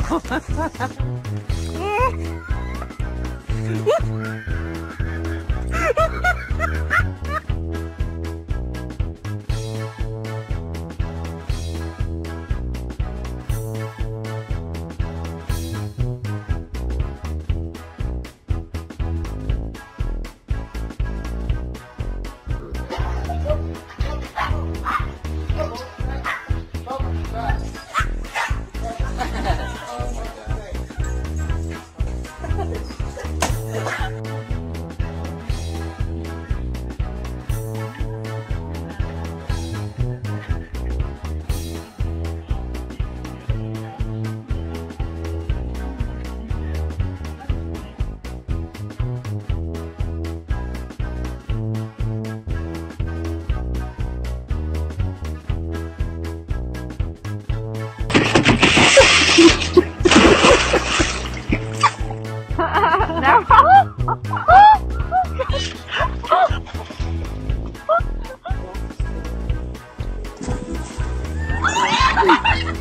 ハハハハ。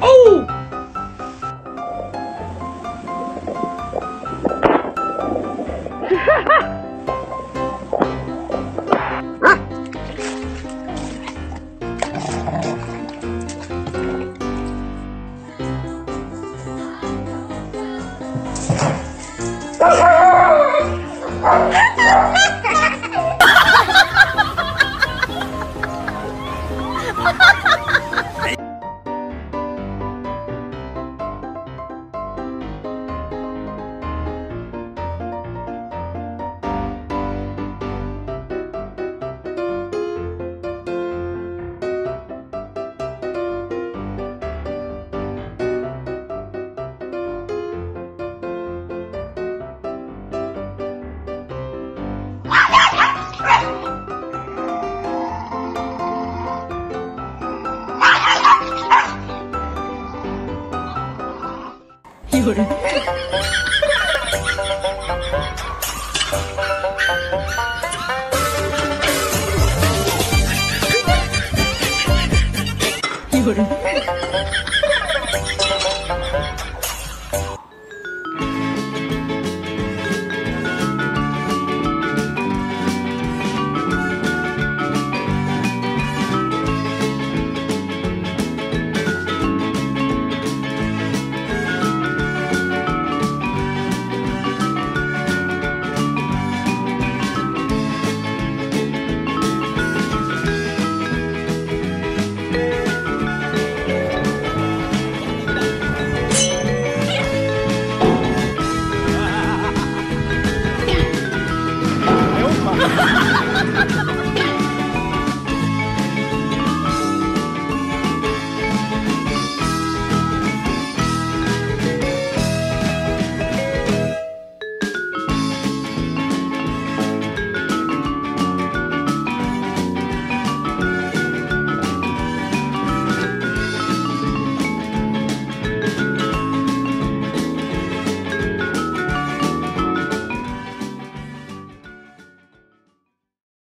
哦。啊！啊！啊！啊！啊！啊！啊！啊！啊！有人。有 人